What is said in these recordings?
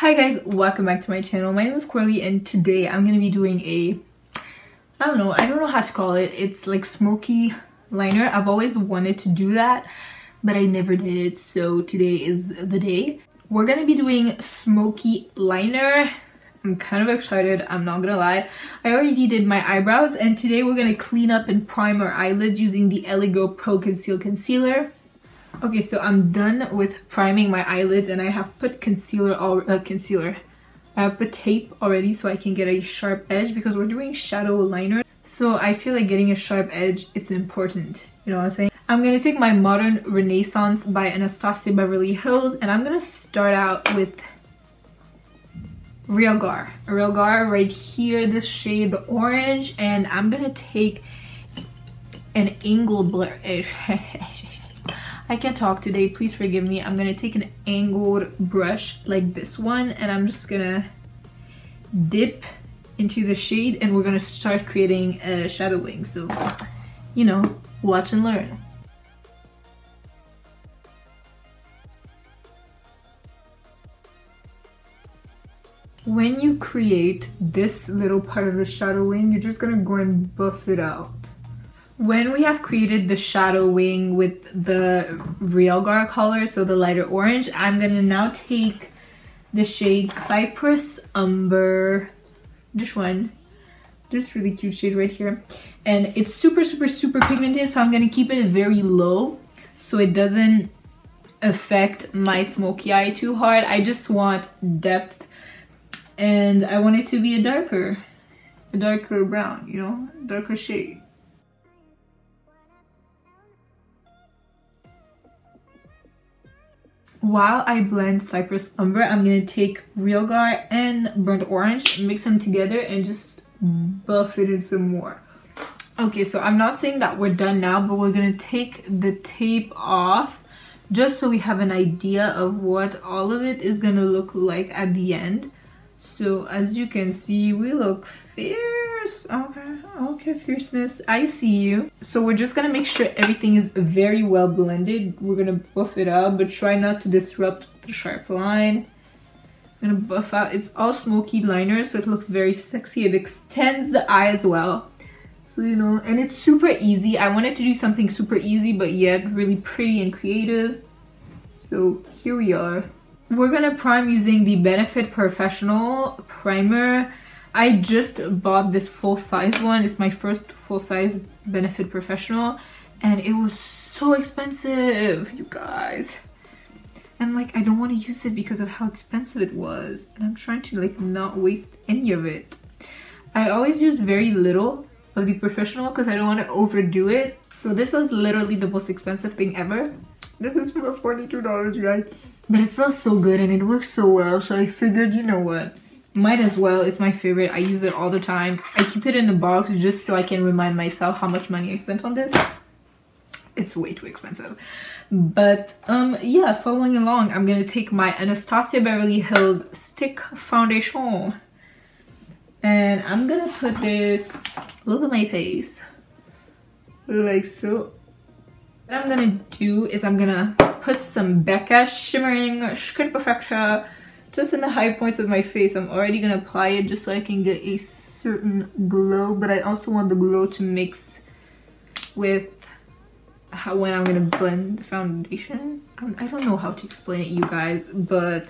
Hi guys, welcome back to my channel. My name is Coralie and today I'm to be doing a, I don't know, I don't know how to call it. It's like smoky liner. I've always wanted to do that, but I never did. it. So today is the day. We're to be doing smoky liner. I'm kind of excited, I'm not gonna lie. I already did my eyebrows and today we're gonna clean up and prime our eyelids using the Girl Pro Conceal Concealer. Okay, so I'm done with priming my eyelids and I have put concealer all uh, concealer. I have put tape already so I can get a sharp edge because we're doing shadow liner. So I feel like getting a sharp edge, it's important. You know what I'm saying? I'm gonna take my Modern Renaissance by Anastasia Beverly Hills and I'm gonna start out with Realgar. Real Gar right here, this shade, the orange, and I'm gonna take an angled blur. I can't talk today, please forgive me. I'm gonna take an angled brush like this one and I'm just gonna dip into the shade and we're gonna start creating a shadow wing. So, you know, watch and learn. When you create this little part of the shadow wing, you're just gonna go and buff it out. When we have created the shadow wing with the Realgar color, so the lighter orange, I'm gonna now take the shade Cypress Umber, this one, this really cute shade right here. And it's super, super, super pigmented, so I'm gonna keep it very low so it doesn't affect my smoky eye too hard. I just want depth and I want it to be a darker, a darker brown, you know, darker shade. While I blend Cypress Umber, I'm going to take Realgar and Burnt Orange, mix them together and just buff it in some more. Okay, so I'm not saying that we're done now, but we're going to take the tape off just so we have an idea of what all of it is going to look like at the end. So as you can see, we look Okay, okay, fierceness. I see you. So we're just gonna make sure everything is very well blended. We're gonna buff it out, but try not to disrupt the sharp line. I'm gonna buff out. It's all smoky liner, so it looks very sexy. It extends the eye as well. So, you know, and it's super easy. I wanted to do something super easy, but yet really pretty and creative. So here we are. We're gonna prime using the Benefit POREfessional Primer. I just bought this full-size one. It's my first full-size Benefit POREfessional and it was so expensive, you guys. And like, I don't want to use it because of how expensive it was. And I'm trying to like not waste any of it. I always use very little of the POREfessional because I don't want to overdo it. So this was literally the most expensive thing ever. This is for $42, you guys. But it smells so good and it works so well. So I figured, you know what? Might as well. It's my favorite. I use it all the time. I keep it in a box just so I can remind myself how much money I spent on this. It's way too expensive. But um yeah, following along, I'm to take my Anastasia Beverly Hills Stick Foundation. And I'm to put this, look at my face. Like so what I'm gonna do is I'm gonna put some Becca Shimmering Skin Perfector just in the high points of my face. I'm already gonna apply it just so I can get a certain glow, but I also want the glow to mix with how when I'm gonna blend the foundation. I don't know how to explain it, you guys, but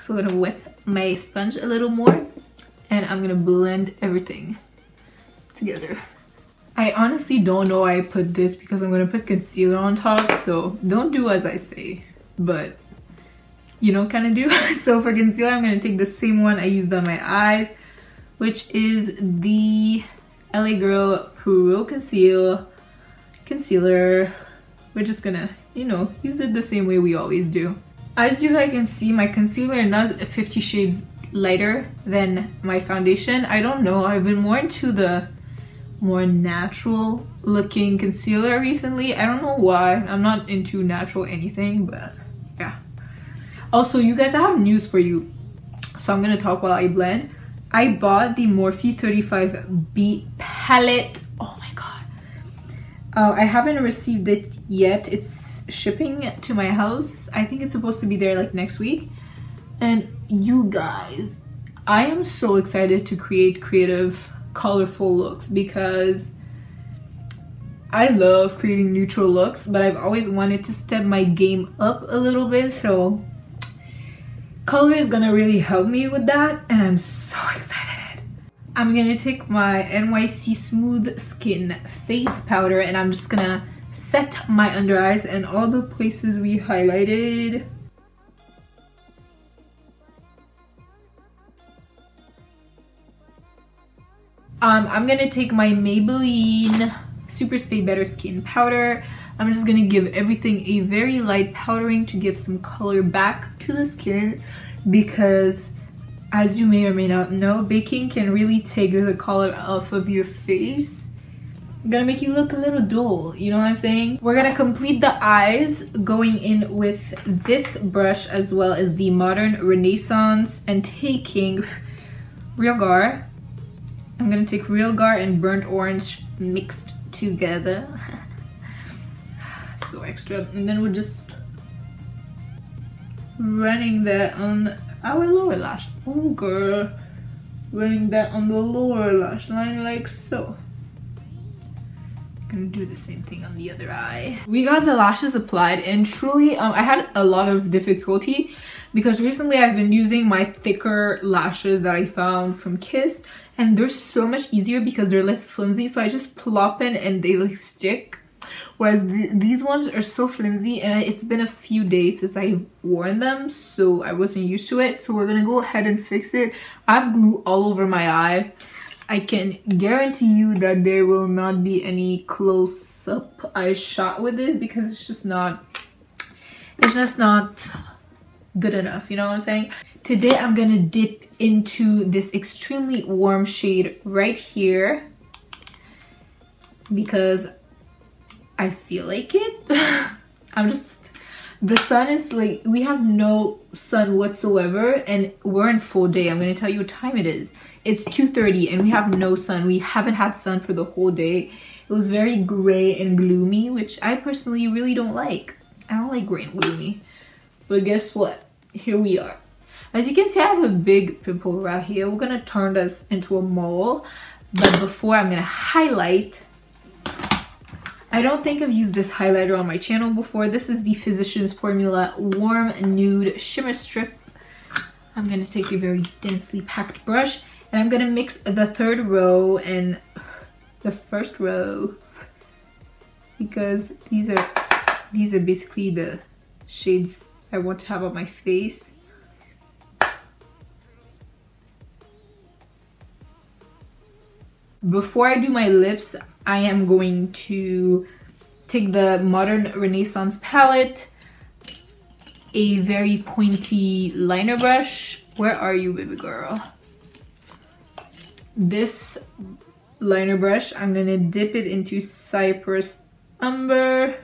so I'm gonna wet my sponge a little more and I'm gonna blend everything together. I honestly don't know why I put this because I'm going to put concealer on top. So don't do as I say. But you know kind of do. so for concealer, I'm going to take the same one I used on my eyes. Which is the LA Girl Pro Conceal Concealer. We're just to, you know, use it the same way we always do. As you guys can see, my concealer is 50 shades lighter than my foundation. I don't know. I've been more into the more natural looking concealer recently. I don't know why. I'm not into natural anything, but yeah. Also, you guys, I have news for you. So I'm gonna talk while I blend. I bought the Morphe 35B palette. Oh my god. Uh, I haven't received it yet. It's shipping to my house. I think it's supposed to be there like next week. And you guys, I am so excited to create creative, colorful looks because I love creating neutral looks, but I've always wanted to step my game up a little bit. So color is gonna really help me with that. And I'm so excited. I'm gonna take my NYC Smooth Skin Face Powder and I'm just gonna set my under eyes and all the places we highlighted. Um, I'm gonna take my Maybelline Super Stay Better Skin Powder. I'm just gonna give everything a very light powdering to give some color back to the skin because as you may or may not know, baking can really take the color off of your face. Gonna make you look a little dull, you know what I'm saying? We're gonna complete the eyes going in with this brush as well as the Modern Renaissance and taking real Realgar. I'm gonna take real Realgar and Burnt Orange mixed together. so extra. And then we're just running that on our lower lash. Oh girl. Running that on the lower lash line like so. Gonna do the same thing on the other eye. We got the lashes applied and truly um, I had a lot of difficulty because recently I've been using my thicker lashes that I found from Kiss and they're so much easier because they're less flimsy so I just plop in and they like stick whereas th these ones are so flimsy and it's been a few days since I've worn them so I wasn't used to it. So we're gonna go ahead and fix it. I have glue all over my eye. I can guarantee you that there will not be any close-up eye shot with this because it's just not it's just not good enough you know what I'm saying? Today I'm gonna dip into this extremely warm shade right here because I feel like it. I'm just, the sun is like, we have no sun whatsoever and we're in full day. I'm gonna tell you what time it is. It's 2.30 and we have no sun. We haven't had sun for the whole day. It was very gray and gloomy, which I personally really don't like. I don't like gray and gloomy. But guess what? Here we are. As you can see, I have a big pimple right here. We're gonna turn this into a mole. But before, I'm gonna highlight. I don't think I've used this highlighter on my channel before. This is the Physicians Formula Warm Nude Shimmer Strip. I'm gonna take a very densely packed brush and I'm gonna mix the third row and the first row because these are these are basically the shades I want to have on my face Before I do my lips, I am going to take the Modern Renaissance palette, a very pointy liner brush. Where are you, baby girl? This liner brush, I'm gonna dip it into Cypress Umber.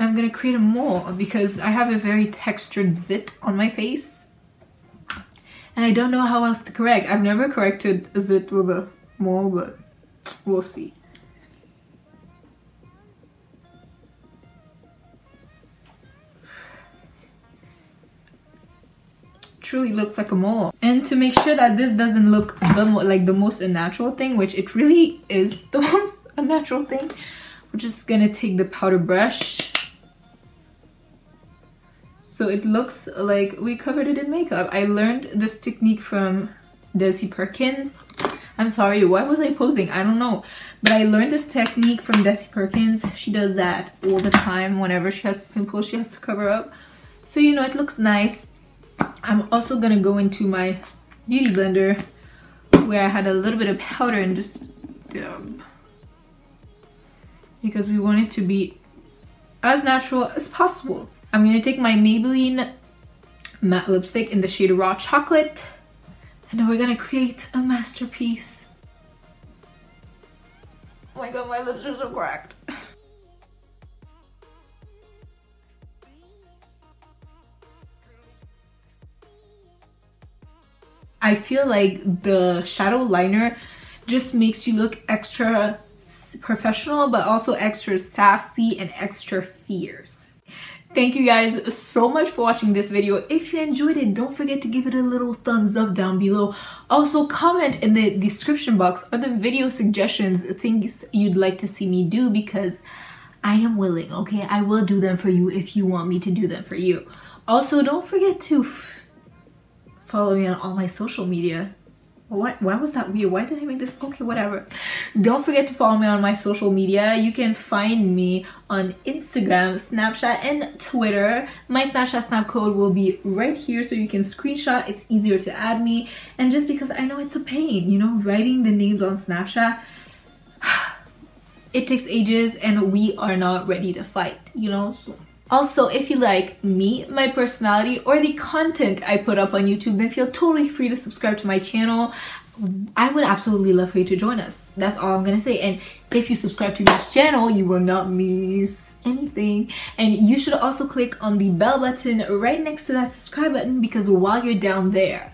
I'm gonna create a mole because I have a very textured zit on my face. And I don't know how else to correct. I've never corrected a zit with a mole, but we'll see. Truly looks like a mole and to make sure that this doesn't look the like the most unnatural thing which it really is the most unnatural thing we're just gonna take the powder brush so it looks like we covered it in makeup i learned this technique from desi perkins I'm sorry, why was I posing? I don't know. But I learned this technique from Desi Perkins. She does that all the time whenever she has pimples she has to cover up. So, you know, it looks nice. I'm also to go into my beauty blender where I had a little bit of powder and just dab. Because we want it to be as natural as possible. I'm to take my Maybelline matte lipstick in the shade Raw Chocolate and we're gonna create a masterpiece. Oh my god, my lips are so cracked. I feel like the shadow liner just makes you look extra professional but also extra sassy and extra fierce. Thank you guys so much for watching this video. If you enjoyed it, don't forget to give it a little thumbs up down below. Also, comment in the description box other video suggestions, things you'd like to see me do because I am willing, okay? I will do them for you if you want me to do them for you. Also, don't forget to follow me on all my social media. What? Why was that weird? Why did I make this? Okay, whatever. Don't forget to follow me on my social media. You can find me on Instagram, Snapchat, and Twitter. My Snapchat snap code will be right here so you can screenshot. It's easier to add me. And just because I know it's a pain, you know, writing the names on Snapchat, it takes ages and we are not ready to fight, you know? So also, if you like me, my personality, or the content I put up on YouTube, then feel totally free to subscribe to my channel. I would absolutely love for you to join us. That's all I'm gonna say. And if you subscribe to this channel, you will not miss anything. And you should also click on the bell button right next to that subscribe button because while you're down there,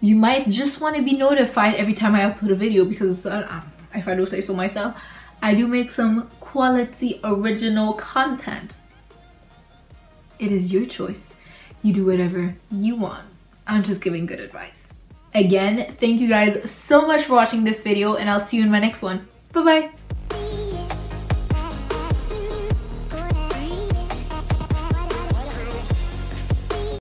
you might just want to be notified every time I upload a video because uh, if I do say so myself, I do make some quality original content. It is your choice. You do whatever you want. I'm just giving good advice. Again, thank you guys so much for watching this video and I'll see you in my next one. Bye bye.